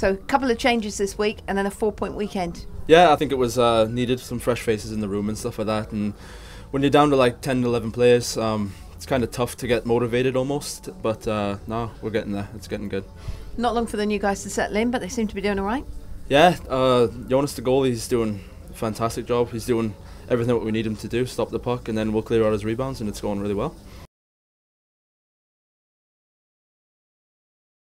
So a couple of changes this week and then a four-point weekend. Yeah, I think it was uh, needed some fresh faces in the room and stuff like that. And when you're down to like 10, 11 players, um, it's kind of tough to get motivated almost. But uh, no, we're getting there. It's getting good. Not long for the new guys to settle in, but they seem to be doing all right. Yeah, uh, Jonas the goalie, he's doing a fantastic job. He's doing everything what we need him to do, stop the puck, and then we'll clear out his rebounds, and it's going really well.